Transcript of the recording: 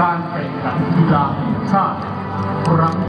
การแข่งขันกีฬาแห่งชาติครั้ง